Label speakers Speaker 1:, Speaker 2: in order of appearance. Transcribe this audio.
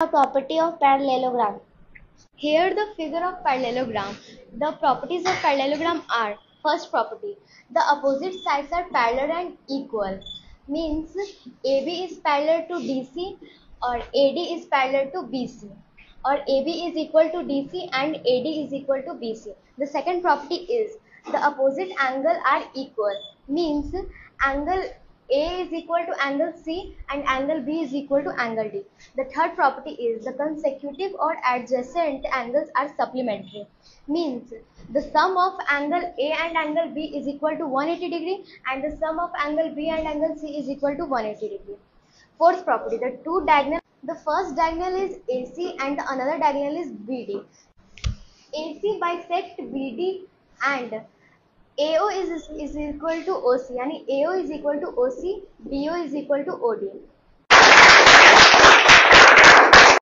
Speaker 1: The property of parallelogram.
Speaker 2: Here the figure of parallelogram. The properties of parallelogram are first property. The opposite sides are parallel and equal. Means AB is parallel to DC or AD is parallel to BC or AB is equal to DC and AD is equal to BC. The second property is the opposite angle are equal. Means angle a is equal to angle C and angle B is equal to angle D. The third property is the consecutive or adjacent angles are supplementary. Means the sum of angle A and angle B is equal to 180 degree and the sum of angle B and angle C is equal to 180 degree. Fourth property, the two diagonal, the first diagonal is AC and the another diagonal is BD. AC bisect BD and AO is is equal to OC यानी AO is equal to OC, BO is equal to OD.